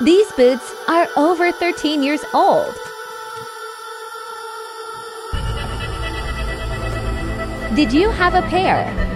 These boots are over 13 years old. Did you have a pair?